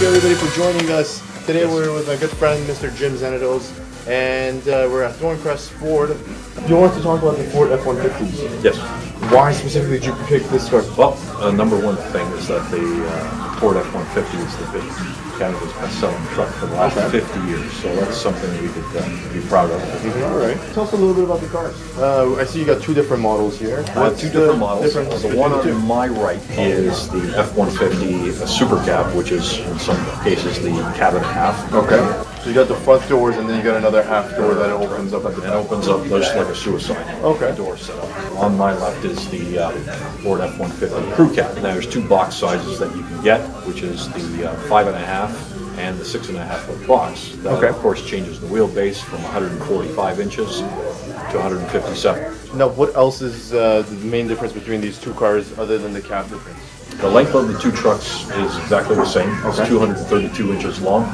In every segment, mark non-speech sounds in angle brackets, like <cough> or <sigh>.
you everybody for joining us. Today we're with my good friend Mr. Jim Zenetos and uh, we're at Thorncrest Ford. You want to talk about the Ford F-150s? Yes. Why specifically did you pick this car? Well, uh, number one thing is that the uh, Ford F-150 is the big Canada's best-selling truck for the last Okay. 50 years, so that's something we could uh, be proud of. All right. Tell us a little bit about the cars. Uh, I see you got two different models here. Uh, What's two the different models. difference the one the two? on my right is the F-150 Super Cab, which is in some cases the cab and a half. Okay. So you got the front doors and then you got another half door that opens up at the It back. opens up just like a suicide Okay. door setup. On my left is the uh, Ford F-150 Crew Cab. Now there's two box sizes that you can get, which is the uh, five and a half and the six and a half foot box. That Okay. of course changes the wheelbase from 145 inches to 157. Now, what else is uh, the main difference between these two cars other than the cab difference? The length of the two trucks is exactly the same. It's Okay. 232 inches long.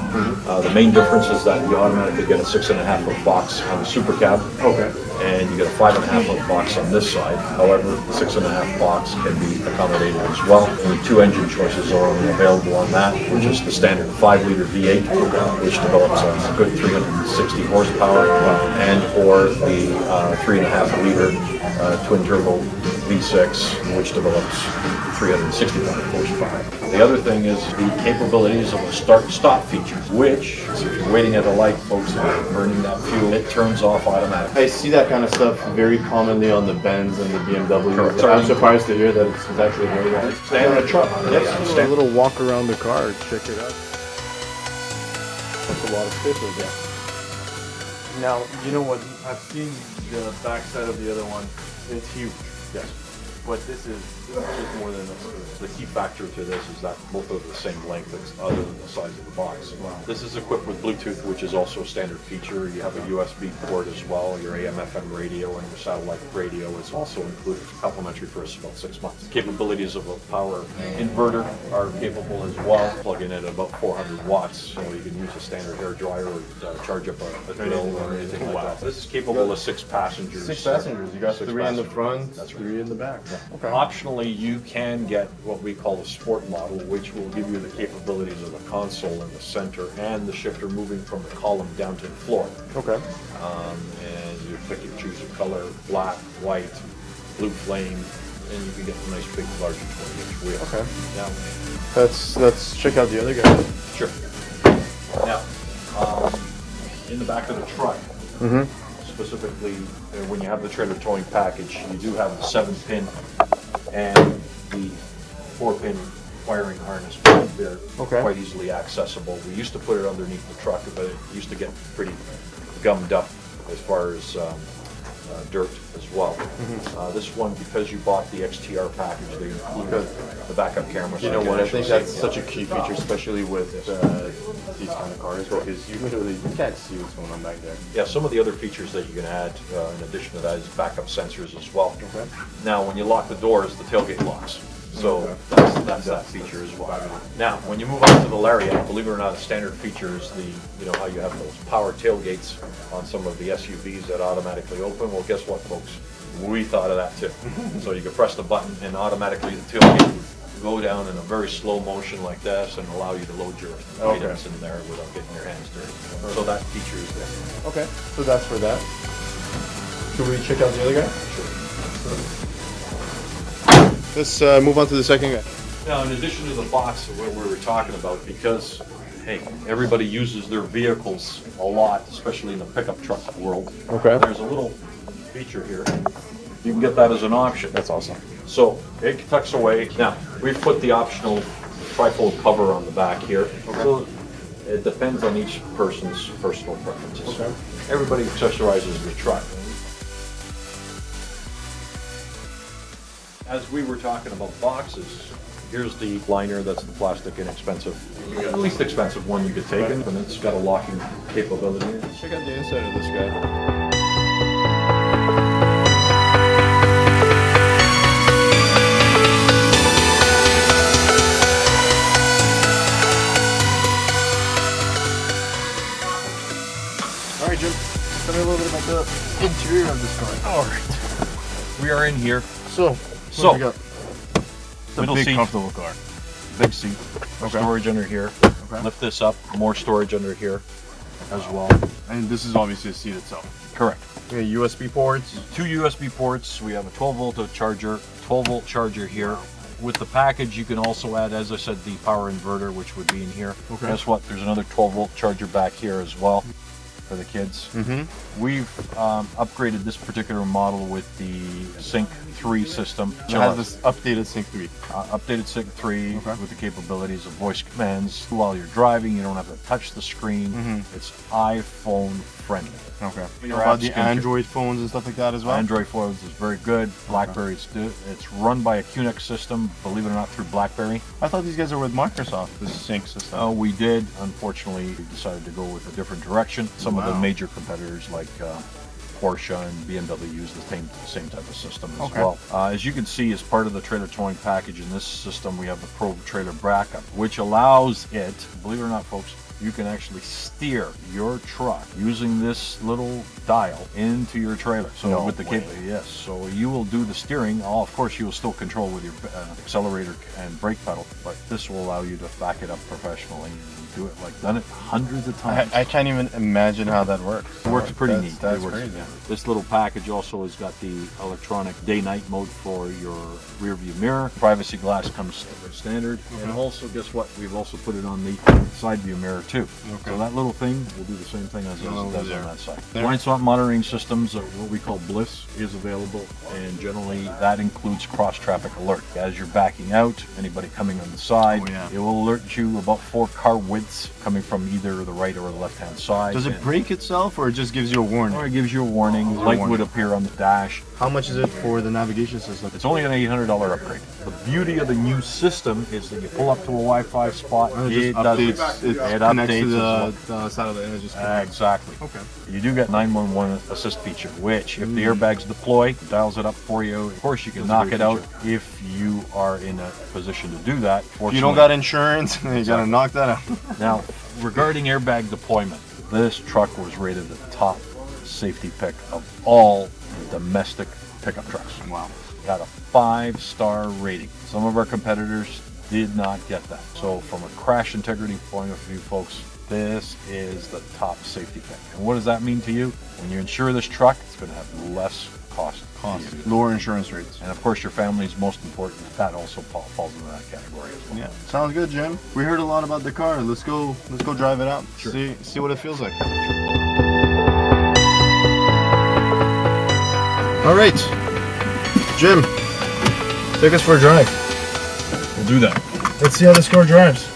Uh, the main difference is that you automatically get a six and a half foot box on the Super Cab. Okay. And you get a five and a half foot box on this side. However, the six and a half box can be accommodated as well. Only two engine choices are only available on that, which is the standard five liter V8, which develops a good 360 horsepower, and or the uh, three and a half liter uh, twin turbo V6, which develops 365 horsepower. The other thing is the capabilities of a start-stop feature, which, if you're waiting at a light, folks, and you're burning that fuel, it turns off automatically. I see that kind of stuff very commonly on the Benz and the BMW. Correct. I'm surprised to hear that it's actually very that. Standard truck. Yes, Let's do a little walk around the car. Check it out. That's a lot of space over there. Now, you know what? I've seen the back side of the other one. It's huge. Yes. But this is, this is just more than enough. The key factor to this is that both are the same length, it's other than the size of the box. This is equipped with Bluetooth, which is also a standard feature. You have a USB port as well, your AM/FM radio and your satellite radio is also included, complimentary for us about six months. Capabilities of a power inverter are capable as well. Plug in at about 400 watts, so you can use a standard hair dryer or uh, charge up a, a drill or anything like that. This is capable of six passengers. Six passengers. You got Six three in the front, That's right. three in the back. Okay. You can get what we call a sport model, which will give you the capabilities of the console in the center and the shifter moving from the column down to the floor. Okay. Um, and you pick and choose a color, black, white, blue flame, and you can get a nice big, larger 20-inch wheel. Okay. Now, Let's let's check out the other guy. sure. Now, um, in the back of the truck, specifically uh, when you have the trailer towing package, you do have the seven pin and the four pin wiring harness there, Okay. quite easily accessible. We used to put it underneath the truck, but it used to get pretty gummed up as far as um, uh, dirt as well. Uh, this one, because you bought the XTR package, they include the backup camera. You know what? I think that's such a key feature, especially with uh, these kind of cars, because you literally you can't see what's going on back there. Yeah, some of the other features that you can add uh, in addition to that is backup sensors as well. Okay. Now, when you lock the doors, the tailgate locks. So that's, that's that feature as well. Now, when you move on to the Lariat, believe it or not, a standard feature is the, you know, how you have those power tailgates on some of the SUVs that automatically open. Well, guess what, folks? We thought of that too. <laughs> So you could press the button and automatically the tailgate would go down in a very slow motion like this and allow you to load your Okay. items in there without getting your hands dirty. So that feature is there. Okay. So that's for that. Should we check out the other guy? Let's uh, move on to the second guy. Now, in addition to the box of what we were talking about, because, hey, everybody uses their vehicles a lot, especially in the pickup truck world. Okay. There's a little feature here. You can get that as an option. That's awesome. So it tucks away. Now, we've put the optional trifold cover on the back here. Okay. So it depends on each person's personal preferences. Okay. Everybody accessorizes their truck. As we were talking about boxes, here's the liner that's the plastic inexpensive, the least expensive one you could take, and it's got a locking capability. Let's check out the inside of this guy. All right, Jim. Tell me a little bit about the interior of this car. All right. We are in here. So, what So- do we got? It's a Middle big, seat. comfortable car. Big seat. Okay. Storage under here. Okay. Lift this up, more storage under here as well. And this is obviously the seat itself. Correct. Okay, USB ports. Two USB ports. We have a 12 volt charger, 12 volt charger here. With the package, you can also add, as I said, the power inverter, which would be in here. Okay. Guess what? There's another 12 volt charger back here as well for the kids. Mm-hmm. We've um, upgraded this particular model with the Sync 3 system. It has this updated Sync 3. uh, updated Sync 3 Okay. with the capabilities of voice commands. While you're driving, you don't have to touch the screen. Mhm. It's iPhone friendly. Okay. Your About the can- Android phones and stuff like that as well? Android phones is very good. BlackBerry's good. It's run by a QNX system, believe it or not, through BlackBerry. I thought these guys are with Microsoft, this Sync system. Oh, we did. Unfortunately, we decided to go with a different direction. Some of the major competitors like uh, Porsche and BMW use the same, same type of system as Okay. well. Uh, as you can see, as part of the trailer towing package in this system, we have the Pro Trailer Backup, which allows it, believe it or not, folks, you can actually steer your truck using this little dial into your trailer. So No with the way. cable, yes. So you will do the steering. Oh, of course, you will still control with your uh, accelerator and brake pedal, but this will allow you to back it up professionally and do it like done it hundreds of times. I, I can't even imagine how that works. It works pretty That's- neat. That's works, crazy. yeah. This little package also has got the electronic day-night mode for your rear view mirror. Privacy glass comes standard. And uh-huh. also, guess what? We've also put it on the side view mirror too. Okay. So that little thing will do the same thing as, as Over it oh, does there. on that side. There. Blind spot monitoring systems, or what we call BLIS, is available, and generally that includes cross-traffic alert. As you're backing out, anybody coming on the side, Oh, yeah. it will alert you about four car widths coming from either the right or the left-hand side. Does it break itself or it just gives you a warning? or it gives you a warning. Gives you a Light warning. would appear on the dash. How much is it for the navigation system? It's only an $800 upgrade. The beauty of the new system is that you pull up to a Wi-Fi spot, And it, it just does updates, it, it updates to the, as the satellite and it just well. connects. Exactly. Okay. You do get 911 assist feature, which if the Mm. airbags deploy, dials it up for you. Of course, you can That's knock it out if you are in a position to do that. If you don't got insurance, <laughs> you gotta knock that out. <laughs> Now, regarding airbag deployment, this truck was rated the top safety pick of all domestic pickup trucks. Wow. It had a five-star rating. Some of our competitors did not get that. So from a crash integrity point of view, folks, this is the top safety pick. And what does that mean to you? When you insure this truck, it's going to have less cost. Cost. Lower insurance rates. And of course, your family is most important. That also fa- falls into that category as well. Yeah. Sounds good, Jim. We heard a lot about the car. Let's go let's go drive it out. Sure. See see what it feels like. All right. Jim, take us for a drive. We'll do that. Let's see how this car drives.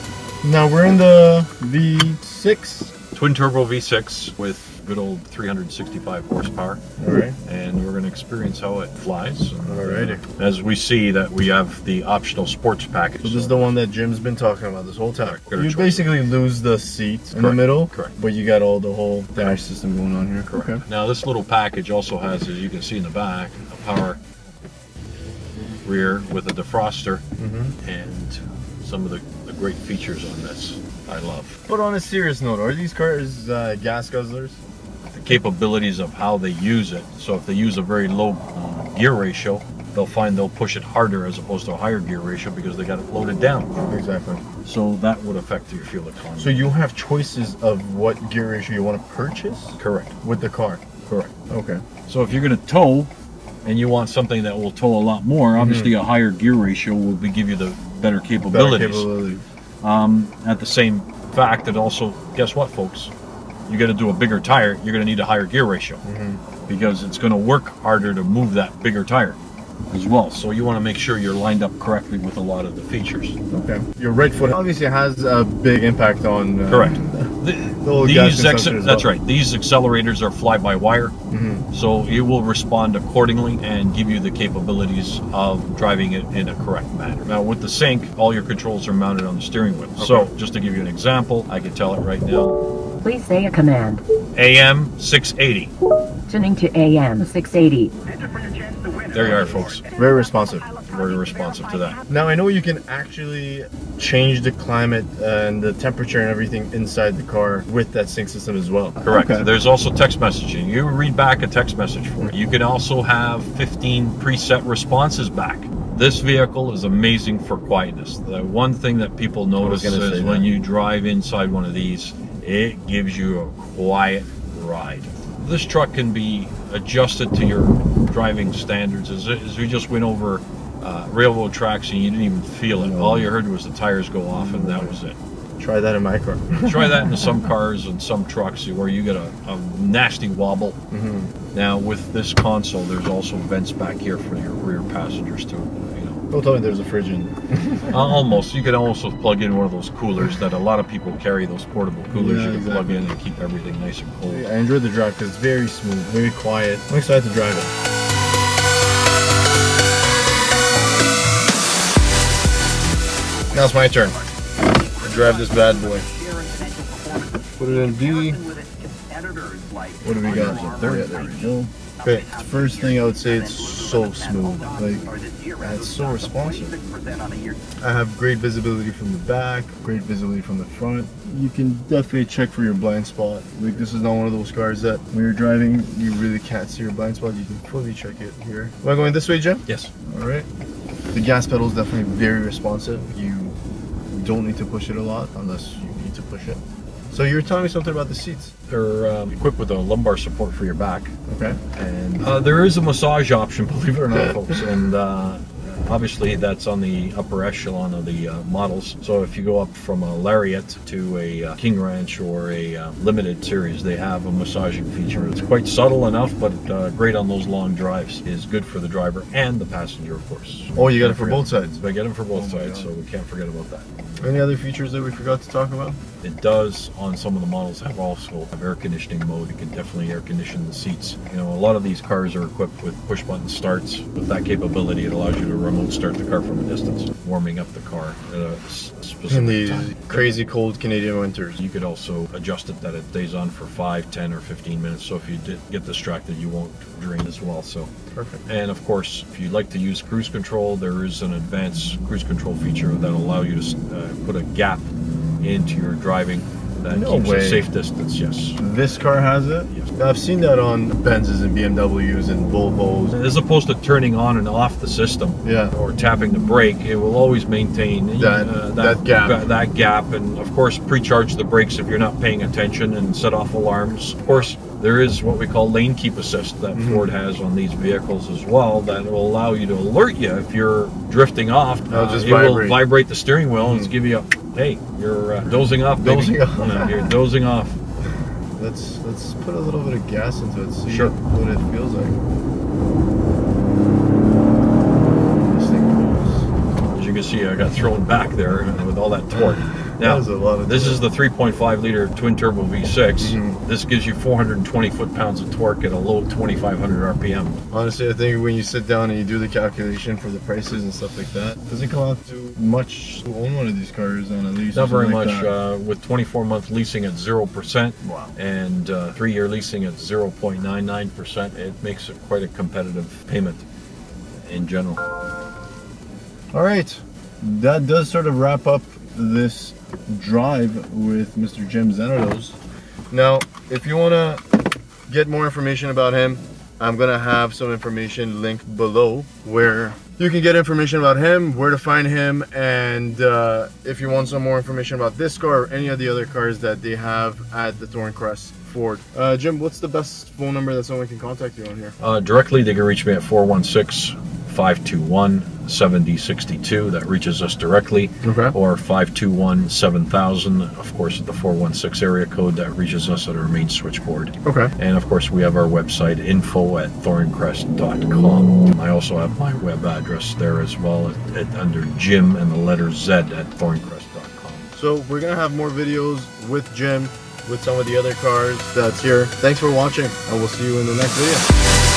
Now we're in the V6. Twin turbo V6 with good old 365 horsepower. All right. and we're going to experience how it flies. Alrighty. As we see that we have the optional sports package. So this is the one that Jim's been talking about this whole time. Correct. You basically lose the seat in the middle, Correct. but you got all the whole dash system going on here. Correct. Okay. Now this little package also has, as you can see in the back, a power rear with a defroster Mm-hmm. and some of the, the great features on this I love. But on a serious note, are these cars uh, gas guzzlers? Capabilities of how they use it. So if they use a very low uh, gear ratio, they'll find they'll push it harder as opposed to a higher gear ratio because they got it loaded down. Exactly. So that would affect your fuel economy. So you have choices of what gear ratio you want to purchase correct. with the car. Correct. Okay. So if you're going to tow and you want something that will tow a lot more, obviously a higher gear ratio will be, give you the better capabilities. Better capabilities. Um, at the same fact that also, guess what, folks? You got to do a bigger tire. You're going to need a higher gear ratio because it's going to work harder to move that bigger tire as well. So you want to make sure you're lined up correctly with a lot of the features. Okay. Your right foot obviously has a big impact on. Uh, Correct. <laughs> The- gas these as that's right. These accelerators are fly-by-wire, Mhm. so it will respond accordingly and give you the capabilities of driving it in a correct manner. Now, with the sync, all your controls are mounted on the steering wheel. So, just to give you an example, I can tell it right now. Please say a command. AM 680. Tuning to AM 680. There you are, folks. Very responsive. Very responsive to that. Now I know you can actually change the climate and the temperature and everything inside the car with that sync system as well. Correct. Okay. There's also text messaging. You read back a text message for it. You can also have 15 preset responses back This vehicle is amazing for quietness. The one thing that people notice is when that. you drive inside one of these, it gives you a quiet ride. This truck can be adjusted to your driving standards. As, as we just went over uh, railroad tracks and you didn't even feel it. All you heard was the tires go off and that was it. Try that in my car. <laughs> Try that in <laughs> some cars and some trucks where you get a, a nasty wobble. Now with this console, there's also vents back here for your rear passengers too. You Don't tell me there's a fridge in. <laughs> Uh, almost. You could also plug in one of those coolers that a lot of people carry. Those portable coolers Yeah, you can plug in and keep everything nice and cold. I enjoyed the drive because it's very smooth, very quiet. I'm excited to drive it. Now it's my turn. to drive this bad boy. Put it in B. What do we got? There, yeah, there we go. Okay, first thing I would say it's so smooth. Like, it's so responsive. I have great visibility from the back, great visibility from the front. You can definitely check for your blind spot. Like this is not one of those cars that when you're driving, you really can't see your blind spot. You can fully check it here. Am I going this way, Jim? Yes. All right. The gas pedal is definitely very responsive. You don't need to push it a lot unless you need to push it. So you were telling me something about the seats. They're um, equipped with a lumbar support for your back. Okay. And Uh, there is a massage option, <laughs> believe it or not, folks, and uh, obviously that's on the upper echelon of the uh, models. So if you go up from a Lariat to a uh, King Ranch or a uh, limited series, they have a massaging feature. It's quite subtle enough, but uh, great on those long drives. Is good for the driver and the passenger, of course. oh, you got it for both sides. They get them for both Oh sides, God. so we can't forget about that. Any other features that we forgot to talk about? It does on some of the models have also have air conditioning mode. You can definitely air condition the seats. You know, a lot of these cars are equipped with push button starts. With that capability, it allows you to remote start the car from a distance, warming up the car at a specific In these time. crazy cold Canadian winters. You could also adjust it that it stays on for 5, 10, or 15 minutes. So if you did get distracted, you won't drain as well. So Perfect. and of course, if you'd like to use cruise control, there is an advanced cruise control feature that'll allow you to uh, put a gap into your driving that No keeps way. a safe distance. Yes. This car has it? Yes. I've seen that on Benzes and BMWs and Volvos. As opposed to turning on and off the system Yeah. or tapping the brake, it will always maintain uh, That- that gap. That gap, and of course, pre-charge the brakes if you're not paying attention and set off alarms. Of course, there is what we call lane keep assist that Mm-hmm. Ford has on these vehicles as well that will allow you to alert you if you're drifting off. Just it vibrate. Mm-hmm. vibrate the steering wheel and give you a hey, you're uh, dozing off, baby. Dozing off. Yeah, you're dozing off. Let's let's put a little bit of gas into it, see Sure. what it feels like. This thing. As you can see, I got thrown back there with all that torque. Now, That is a lot of this torque. is the 3.5 liter twin turbo V6. Mhm. This gives you 420 foot pounds of torque at a low 2,500 RPM. Honestly, I think when you sit down and you do the calculation for the prices and stuff like that, does it come out to much to own one of these cars on a lease? Not very like much. Uh, with 24 month leasing at 0% Wow. and uh, three year leasing at 0.99%, it makes it quite a competitive payment in general. All right, that does sort of wrap up this drive with Mr. Jim Zenetos. Now, if you want to get more information about him, I'm gonna have some information linked below where you can get information about him, where to find him, and uh, if you want some more information about this car or any of the other cars that they have at the Thorncrest Ford. Uh, Jim, what's the best phone number that someone can contact you on here? Uh, directly, they can reach me at 416 521 7062. That reaches us directly. Okay. Or 521 7000. Of course, at the 416 area code, that reaches us at our main switchboard. Okay. And of course, we have our website info at thorncrest.com. I also have my web address there as well at, at under Jim and the letter Z at thorncrest.com. So we're gonna have more videos with Jim, with some of the other cars that's here. Thanks for watching, and we'll see you in the next video.